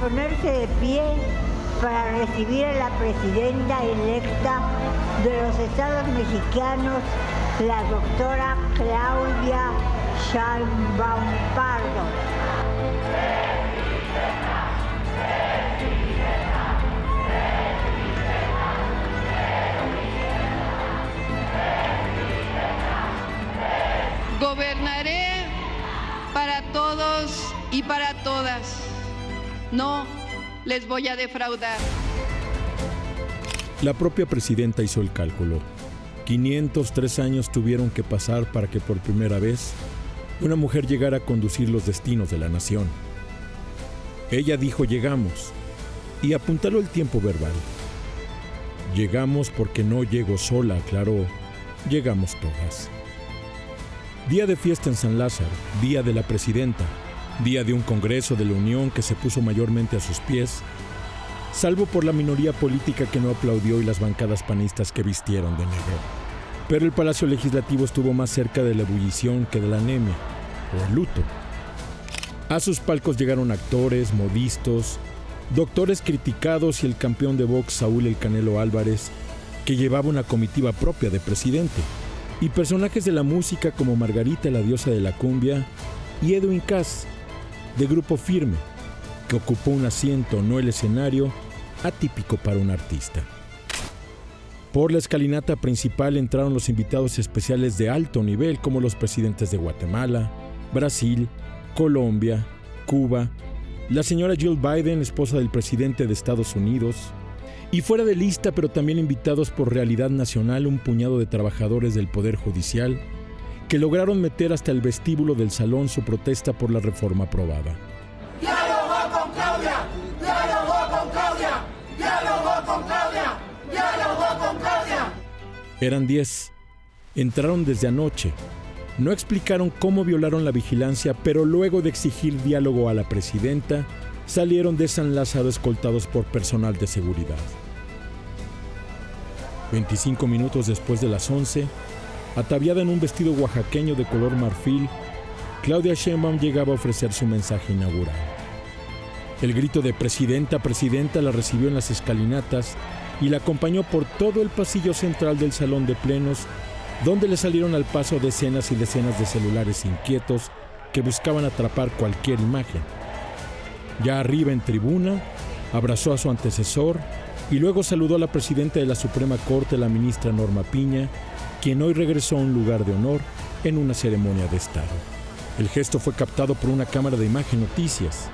ponerse de pie para recibir a la presidenta electa de los estados mexicanos, la doctora Claudia Sheinbaum Pardo. Gobernaré para todos y para todas. No les voy a defraudar. La propia presidenta hizo el cálculo. 503 años tuvieron que pasar para que por primera vez una mujer llegara a conducir los destinos de la nación. Ella dijo llegamos y apuntaló el tiempo verbal. Llegamos porque no llego sola, aclaró. Llegamos todas. Día de fiesta en San Lázaro, día de la presidenta, día de un Congreso de la Unión que se puso mayormente a sus pies, salvo por la minoría política que no aplaudió y las bancadas panistas que vistieron de negro. Pero el Palacio Legislativo estuvo más cerca de la ebullición que de la anemia, o el luto. A sus palcos llegaron actores, modistos, doctores criticados y el campeón de box Saúl El Canelo Álvarez, que llevaba una comitiva propia de presidente y personajes de la música como Margarita, la diosa de la cumbia, y Edwin Cass, de Grupo Firme, que ocupó un asiento, no el escenario, atípico para un artista. Por la escalinata principal entraron los invitados especiales de alto nivel como los presidentes de Guatemala, Brasil, Colombia, Cuba, la señora Jill Biden, esposa del presidente de Estados Unidos, y fuera de lista, pero también invitados por Realidad Nacional, un puñado de trabajadores del Poder Judicial que lograron meter hasta el vestíbulo del salón su protesta por la reforma aprobada. ¡Diálogo con Claudia! ¡Diálogo con Claudia! ¡Diálogo con Claudia! ¡Diálogo con Claudia! Eran diez. Entraron desde anoche. No explicaron cómo violaron la vigilancia, pero luego de exigir diálogo a la presidenta, salieron de San Lázaro escoltados por personal de seguridad. 25 minutos después de las 11, ataviada en un vestido oaxaqueño de color marfil, Claudia Sheinbaum llegaba a ofrecer su mensaje inaugural. El grito de presidenta, presidenta la recibió en las escalinatas y la acompañó por todo el pasillo central del salón de plenos, donde le salieron al paso decenas y decenas de celulares inquietos que buscaban atrapar cualquier imagen. Ya arriba en tribuna, abrazó a su antecesor y luego saludó a la presidenta de la Suprema Corte, la ministra Norma Piña, quien hoy regresó a un lugar de honor en una ceremonia de Estado. El gesto fue captado por una cámara de imagen noticias,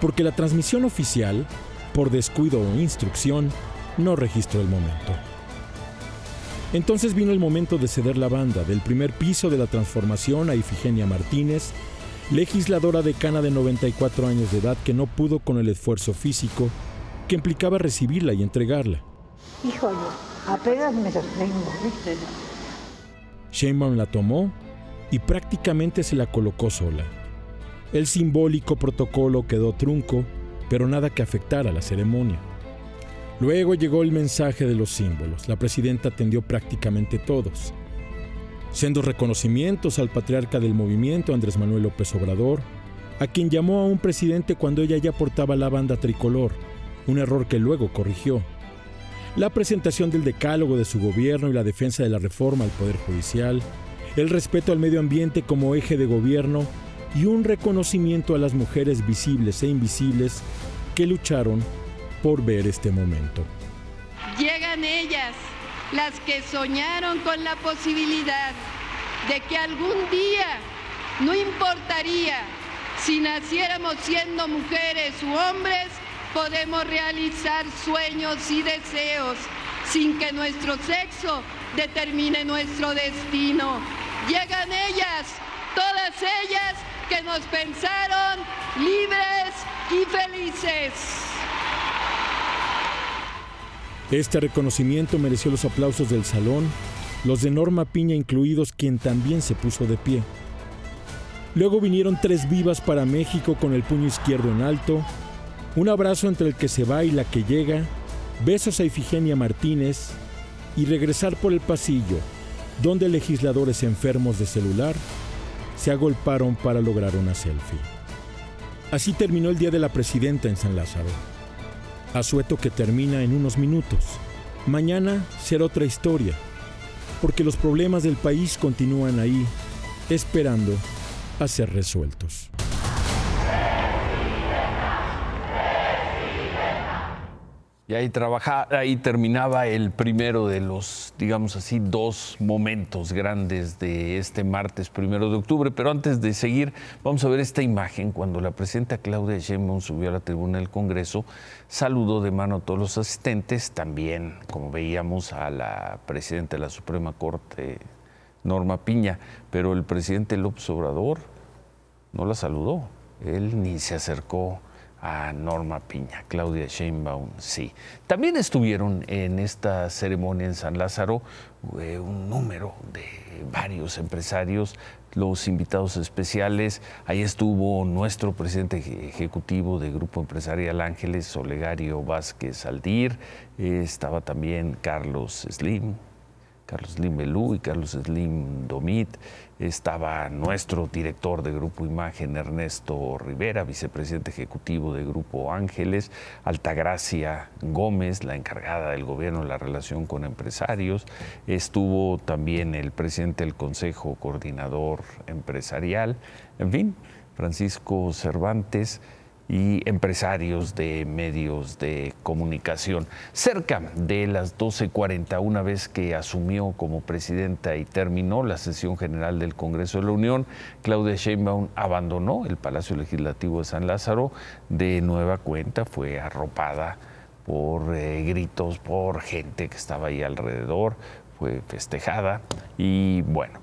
porque la transmisión oficial, por descuido o instrucción, no registró el momento. Entonces vino el momento de ceder la banda del primer piso de la transformación a Ifigenia Martínez, legisladora decana de 94 años de edad que no pudo con el esfuerzo físico que implicaba recibirla y entregarla. Híjole, apenas me sostengo, ¿viste? Sheinbaum la tomó y prácticamente se la colocó sola. El simbólico protocolo quedó trunco, pero nada que afectara la ceremonia. Luego llegó el mensaje de los símbolos. La presidenta atendió prácticamente todos. Sendos reconocimientos al patriarca del movimiento, Andrés Manuel López Obrador, a quien llamó a un presidente cuando ella ya portaba la banda tricolor, un error que luego corrigió. La presentación del decálogo de su gobierno y la defensa de la reforma al Poder Judicial, el respeto al medio ambiente como eje de gobierno y un reconocimiento a las mujeres visibles e invisibles que lucharon por ver este momento. Llegan ellas, las que soñaron con la posibilidad de que algún día, no importaría si naciéramos siendo mujeres u hombres, podemos realizar sueños y deseos sin que nuestro sexo determine nuestro destino. Llegan ellas, todas ellas que nos pensaron libres y felices. Este reconocimiento mereció los aplausos del salón, los de Norma Piña incluidos, quien también se puso de pie. Luego vinieron tres vivas para México con el puño izquierdo en alto, un abrazo entre el que se va y la que llega, besos a Ifigenia Martínez y regresar por el pasillo, donde legisladores enfermos de celular se agolparon para lograr una selfie. Así terminó el Día de la Presidenta en San Lázaro. Asueto que termina en unos minutos. Mañana será otra historia, porque los problemas del país continúan ahí, esperando a ser resueltos. Y ahí, trabaja, ahí terminaba el primero de los, digamos así, dos momentos grandes de este martes primero de octubre. Pero antes de seguir, vamos a ver esta imagen. Cuando la presidenta Claudia Sheinbaum subió a la tribuna del Congreso, saludó de mano a todos los asistentes, también, como veíamos, a la presidenta de la Suprema Corte, Norma Piña, pero el presidente López Obrador no la saludó, él ni se acercó a Norma Piña, Claudia Sheinbaum, sí. También estuvieron en esta ceremonia en San Lázaro eh, un número de varios empresarios, los invitados especiales. Ahí estuvo nuestro presidente ejecutivo de Grupo Empresarial Ángeles, Olegario Vázquez Aldir. Estaba también Carlos Slim, Carlos Slim Belú y Carlos Slim Domit. Estaba nuestro director de Grupo Imagen, Ernesto Rivera, vicepresidente ejecutivo de Grupo Ángeles, Altagracia Gómez, la encargada del gobierno de la relación con empresarios. Estuvo también el presidente del Consejo Coordinador Empresarial. En fin, Francisco Cervantes y empresarios de medios de comunicación. Cerca de las 12.40, una vez que asumió como presidenta y terminó la sesión general del Congreso de la Unión, Claudia Sheinbaum abandonó el Palacio Legislativo de San Lázaro. De nueva cuenta fue arropada por eh, gritos, por gente que estaba ahí alrededor, fue festejada y bueno,